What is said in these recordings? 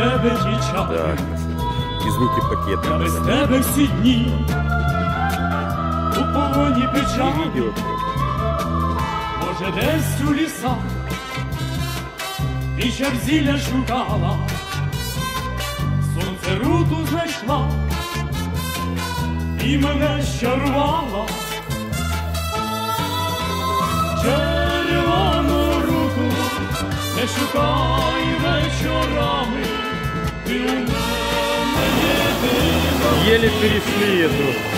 тебе дівчат, Так. І звуки пакета. без тебе всі дні, у полоні печалі, може десь у лісах, ти черзіля шукала, сонце руту знайшла, і мене щарувала. Еле перешли эту.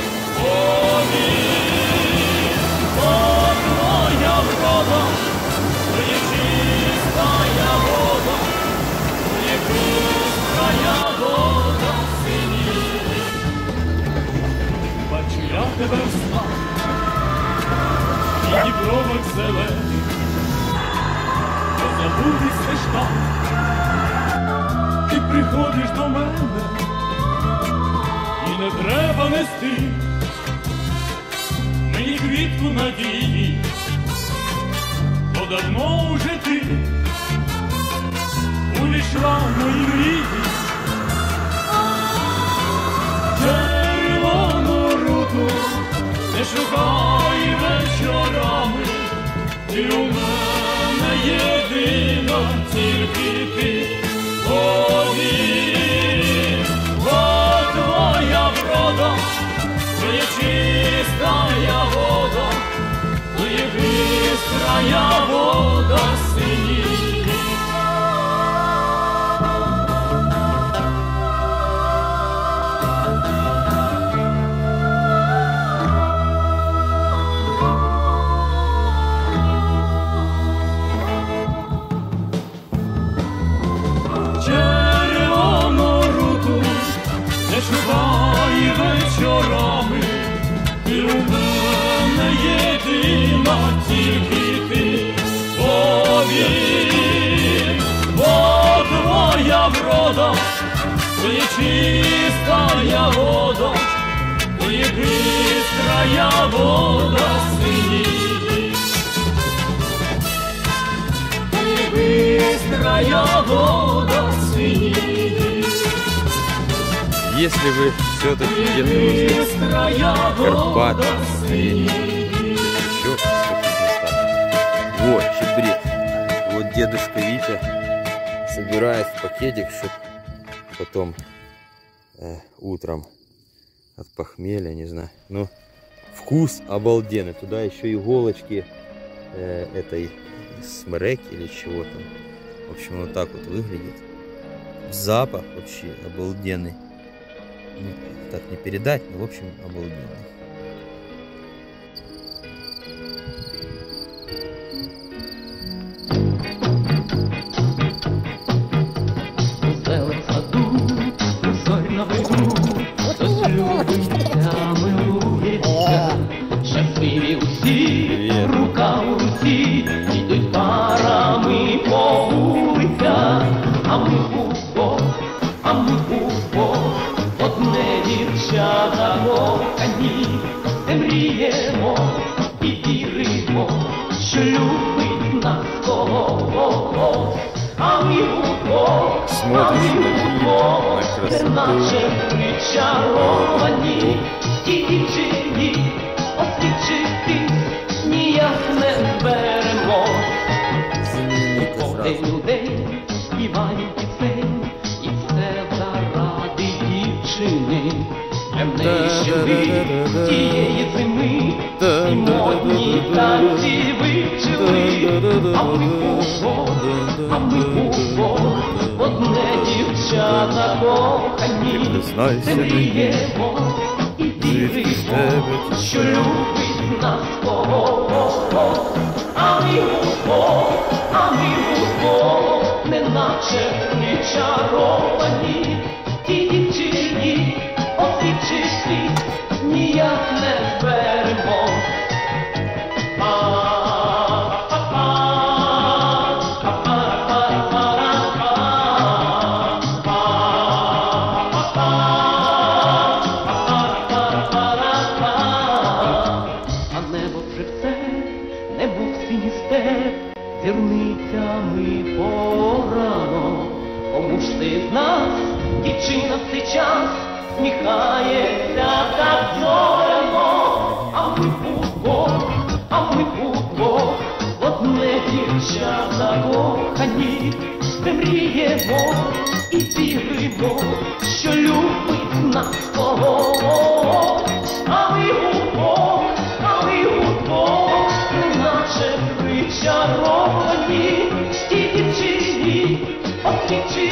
Я тебе в снах, і дібровок зелених, не забудеш стежка, ти приходиш до мене, не треба нести. Мені квітку надії, бо давно уже ти увійшла в мої мрії. Червону руту не шукай вечорами, ти у мене єдина, тільки ти. Повір, Твоя чистая вода, Твоя быстрая вода тільки ти повір, бо твоя врода, твоя чистая вода, твоя быстрая вода синей. Быстрая вода синей. Если вы все-таки где-то возле Быстрая Карпат, Вот, чебрец. Вот дедушка Витя собирает в пакетик, чтобы потом э, утром от похмелья, не знаю. Ну, вкус обалденный. Туда еще иголочки э, этой смереки или чего там. В общем, вот так вот выглядит. Запах вообще обалденный. Ну, так не передать, но в общем обалденный. Смотришь на красоту. Ті дівчині, освічити ніяк не. Знаменито Повний людей співають пісень, і все заради дівчини. Темніші ви тієї зими, і модні танці кого, а ми кого, одне дівчата кохані, Признайся не мені, звідки віримо, тебе що любить нас кого. А ми удвох, а ми удвох, неначе причаровані, Зірницями порано. Кому ж ти з нас, дівчина в цей час, сміхається? Так зоряно, а ми удвох, а ми удвох, в одне дівча закохані, ми мріємо і віримо, що любить нас когось, освічиш ти,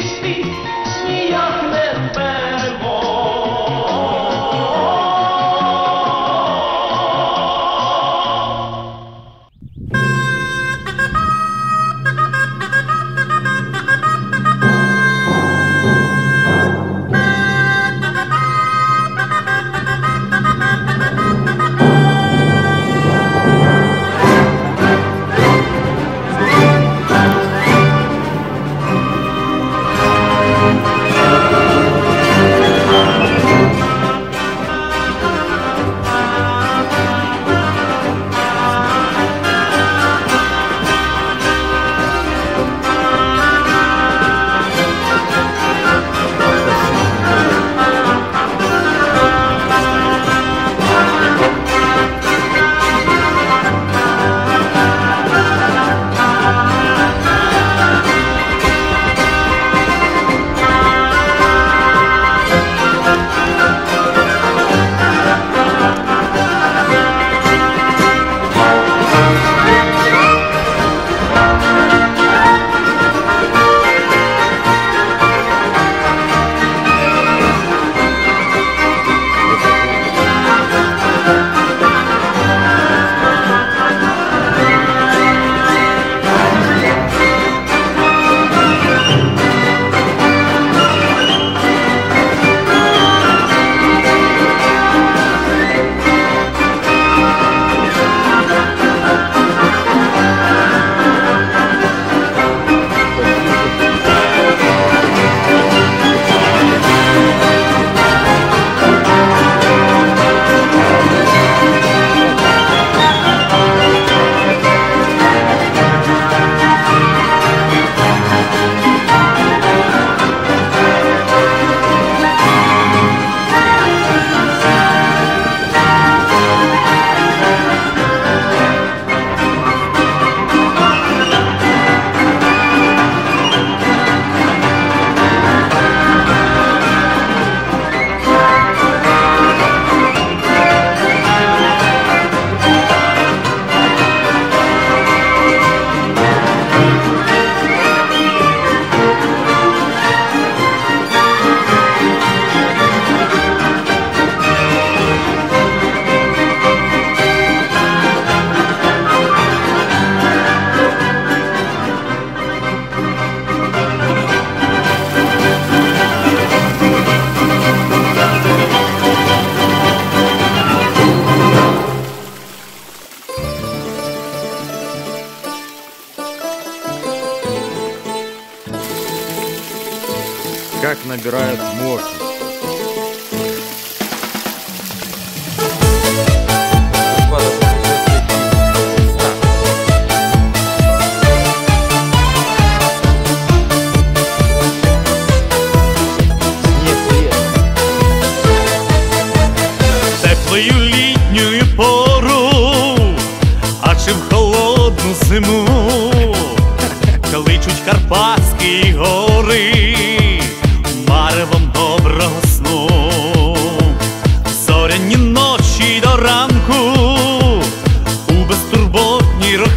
Как набирают мощность.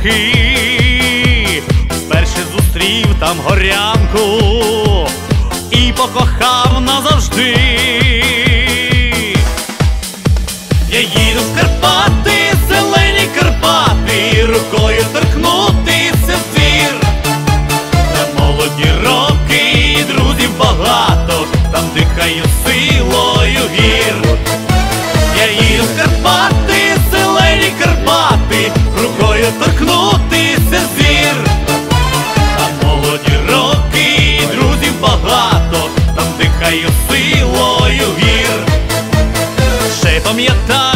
Роки, вперше зустрів там горянку і покохав назавжди. pamiętaj